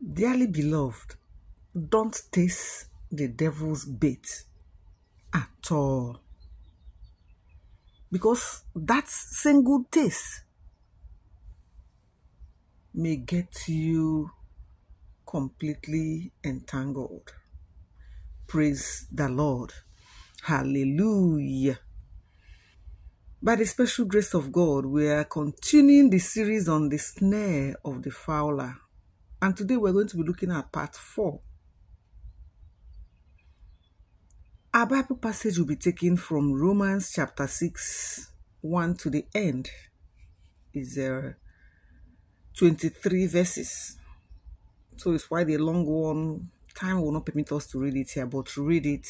Dearly beloved, don't taste the devil's bait at all. Because that single taste may get you completely entangled. Praise the Lord. Hallelujah. By the special grace of God, we are continuing the series on the snare of the fowler. And today we're going to be looking at part 4. Our Bible passage will be taken from Romans chapter 6, 1 to the end. Is there 23 verses. So it's quite a long one. Time will not permit us to read it here, but read it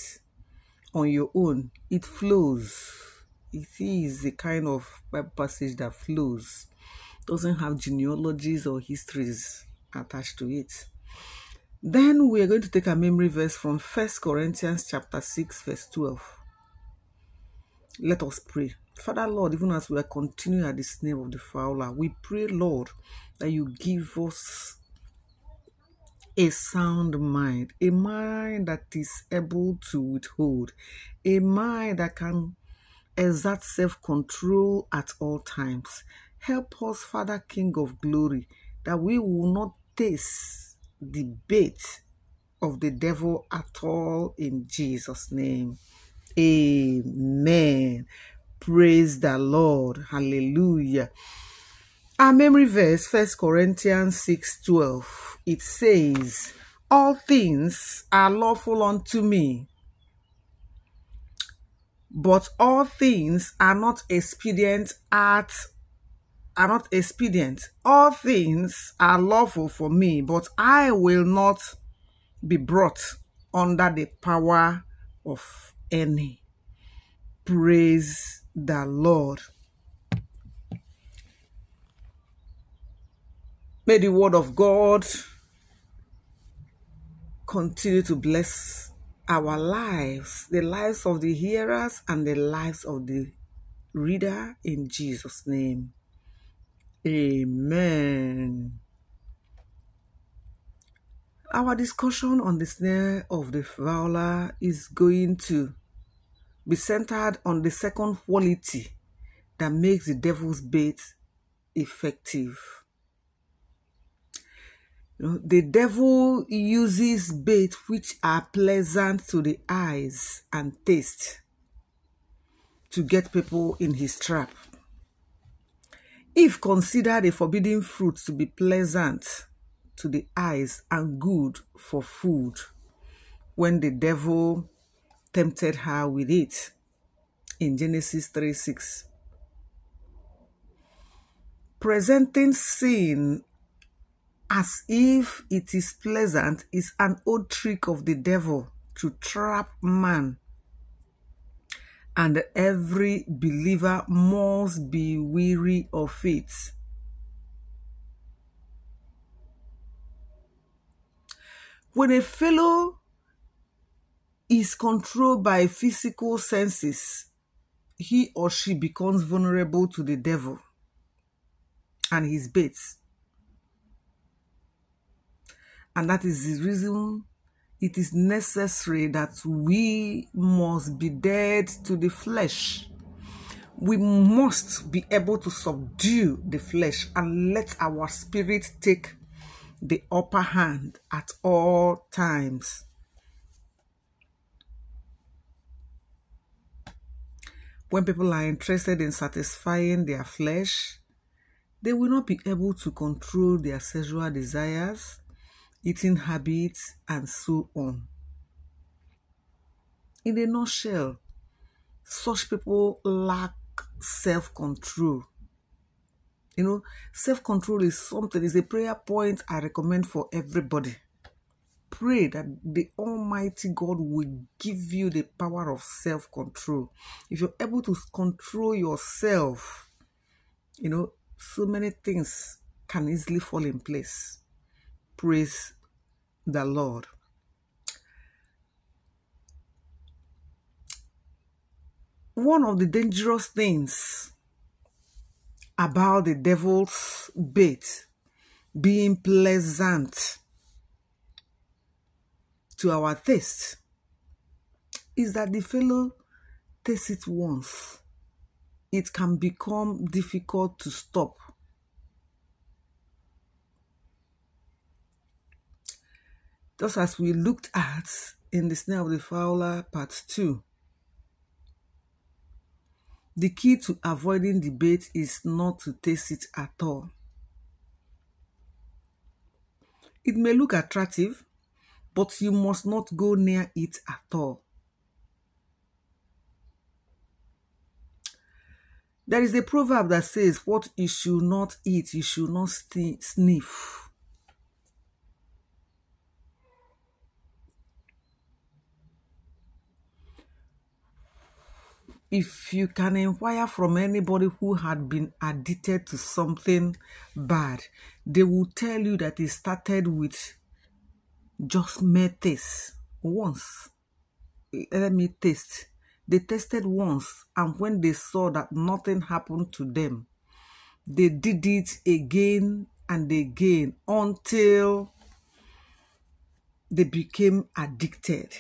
on your own. It flows it is a kind of Bible passage that flows, doesn't have genealogies or histories attached to it. Then we are going to take a memory verse from First Corinthians chapter 6, verse 12. Let us pray. Father Lord, even as we are continuing at the snare of the fowler, we pray, Lord, that you give us a sound mind, a mind that is able to withhold, a mind that can exert self control at all times. Help us, Father King of Glory, that we will not taste the bait of the devil at all in Jesus' name. Amen. Praise the Lord. Hallelujah. Our memory verse, First Corinthians 6 12. It says, All things are lawful unto me but all things are not expedient at are not expedient. All things are lawful for me, but I will not be brought under the power of any. Praise the Lord. May the word of God continue to bless our lives, the lives of the hearers and the lives of the reader in Jesus' name. Amen. Our discussion on the snare of the fowler is going to be centered on the second quality that makes the devil's bait effective. You know, the devil uses bait which are pleasant to the eyes and taste to get people in his trap. Eve considered a forbidden fruit to be pleasant to the eyes and good for food, when the devil tempted her with it in Genesis 3 6. Presenting sin as if it is pleasant is an old trick of the devil to trap man. And every believer must be weary of it. When a fellow is controlled by physical senses, he or she becomes vulnerable to the devil and his baits. And that is the reason it is necessary that we must be dead to the flesh. We must be able to subdue the flesh and let our spirit take the upper hand at all times. When people are interested in satisfying their flesh, they will not be able to control their sexual desires eating habits, and so on. In a nutshell, such people lack self control. You know, self control is something, is a prayer point I recommend for everybody. Pray that the Almighty God will give you the power of self control. If you're able to control yourself, you know, so many things can easily fall in place. Praise the Lord. One of the dangerous things about the devil's bait being pleasant to our taste is that the fellow tastes it once. It can become difficult to stop. Just as we looked at in the snare of the fowler part 2, the key to avoiding debate is not to taste it at all. It may look attractive, but you must not go near it at all. There is a proverb that says, What you should not eat, you should not sniff. If you can inquire from anybody who had been addicted to something bad, they will tell you that it started with just mere taste once. Eh, let me taste. They tested once, and when they saw that nothing happened to them, they did it again and again until they became addicted.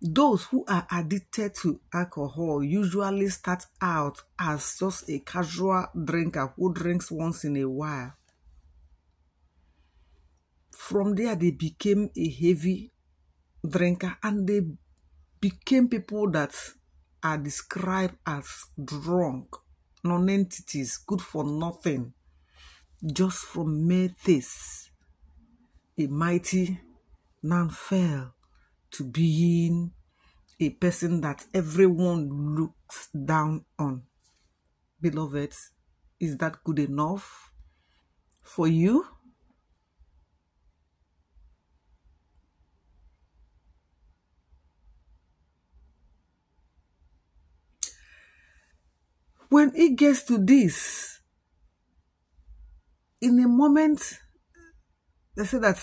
Those who are addicted to alcohol usually start out as just a casual drinker who drinks once in a while. From there, they became a heavy drinker and they became people that are described as drunk, non-entities, good for nothing, just from mere taste. A mighty man fell to being a person that everyone looks down on. Beloved, is that good enough for you? When it gets to this, in a moment, they say that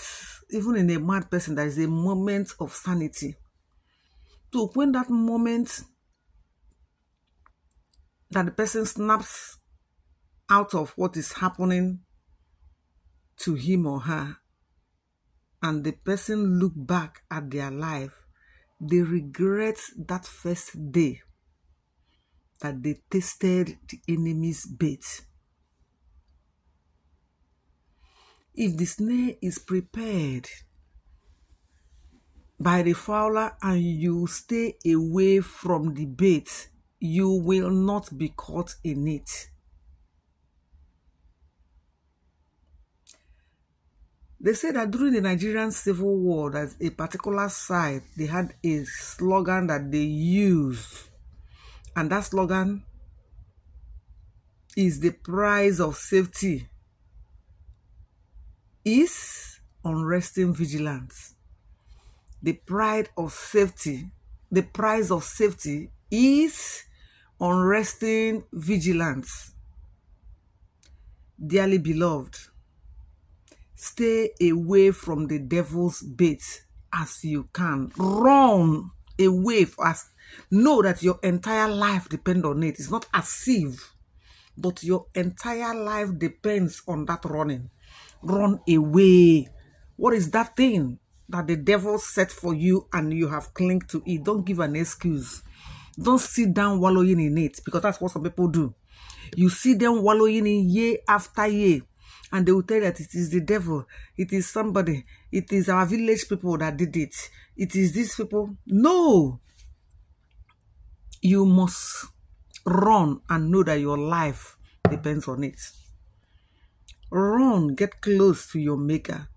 even in a mad person, there is a moment of sanity. So when that moment that the person snaps out of what is happening to him or her, and the person look back at their life, they regret that first day that they tasted the enemy's bait. If the snare is prepared by the fowler and you stay away from the bait, you will not be caught in it. They say that during the Nigerian Civil War, that a particular side, they had a slogan that they used and that slogan is the price of safety is unresting vigilance. The pride of safety, the price of safety is unresting vigilance. Dearly beloved, stay away from the devil's bait as you can. Run away as Know that your entire life depends on it. It's not as if, but your entire life depends on that running. Run away. What is that thing that the devil set for you and you have clinged to it? Don't give an excuse. Don't sit down wallowing in it because that's what some people do. You see them wallowing in year after year and they will tell you that it is the devil, it is somebody, it is our village people that did it, it is these people. No, you must run and know that your life depends on it. Run, get close to your maker.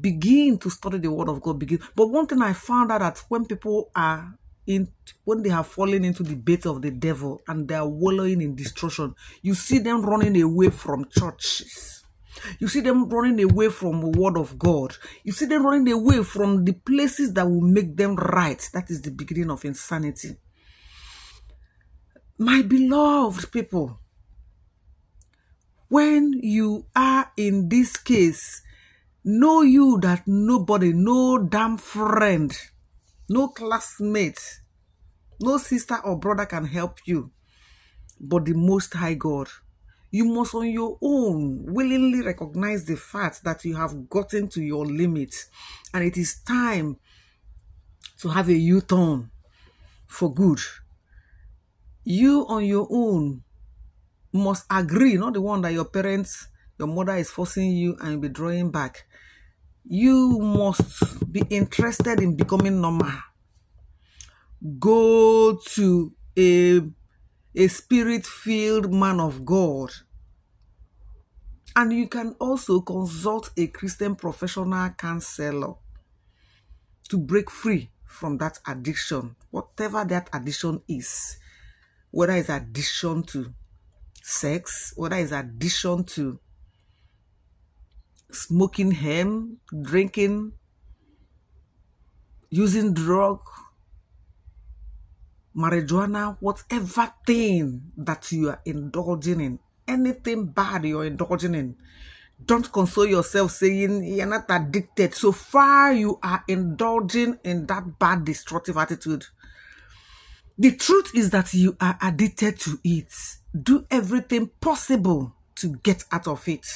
Begin to study the word of God. Begin. But one thing I found out that when people are in when they have fallen into the bait of the devil and they are wallowing in destruction, you see them running away from churches. You see them running away from the word of God. You see them running away from the places that will make them right. That is the beginning of insanity. My beloved people, when you are in this case, know you that nobody, no damn friend, no classmate, no sister or brother can help you, but the Most High God. You must on your own willingly recognize the fact that you have gotten to your limit and it is time to have a U-turn for good. You on your own must agree, not the one that your parents, your mother is forcing you and be drawing back. You must be interested in becoming normal. Go to a a spirit filled man of God. And you can also consult a Christian professional counselor to break free from that addiction, whatever that addiction is, whether it's addiction to sex, whether it's addiction to smoking hemp, drinking, using drug, marijuana, whatever thing that you are indulging in, anything bad you're indulging in, don't console yourself saying you're not addicted. So far, you are indulging in that bad, destructive attitude. The truth is that you are addicted to it. Do everything possible to get out of it.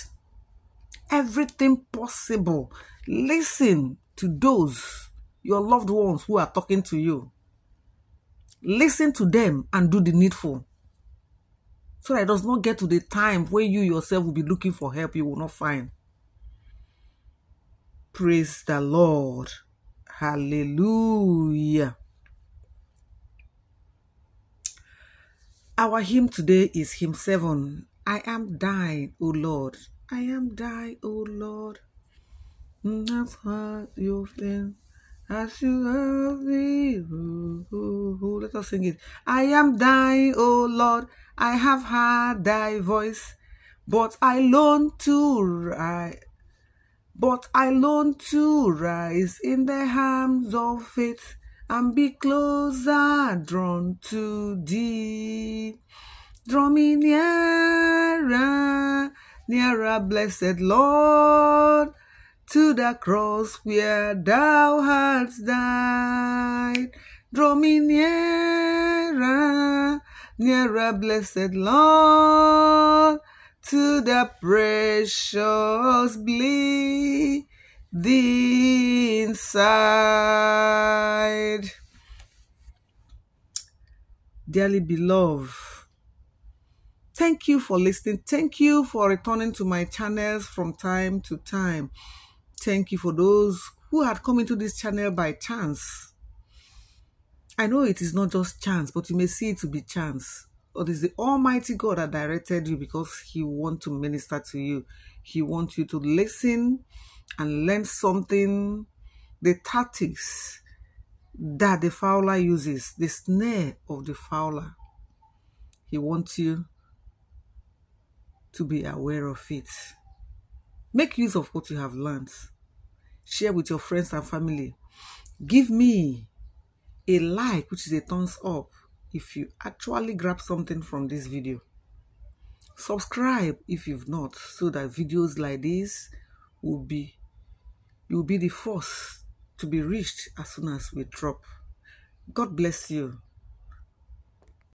Everything possible. Listen to those, your loved ones who are talking to you. Listen to them and do the needful. So that it does not get to the time where you yourself will be looking for help you will not find. Praise the Lord. Hallelujah. Our hymn today is hymn 7. I am thine, O Lord. I am thine, O Lord. I've heard your thing. As you ooh, ooh. let us sing it. I am thine, O Lord, I have heard thy voice, but I long to rise. But I long to rise in the arms of faith and be closer drawn to thee. Draw me nearer, nearer, blessed Lord to the cross where thou hast died. Draw me nearer, nearer, blessed Lord, to the precious bleeding inside. Dearly beloved, thank you for listening. Thank you for returning to my channels from time to time. Thank you for those who had come into this channel by chance. I know it is not just chance, but you may see it to be chance. Or it is the Almighty God that directed you because He wants to minister to you. He wants you to listen and learn something, the tactics that the fowler uses, the snare of the fowler. He wants you to be aware of it. Make use of what you have learned. Share with your friends and family. Give me a like, which is a thumbs up, if you actually grab something from this video. Subscribe if you've not, so that videos like this will be, you will be the first to be reached as soon as we drop. God bless you.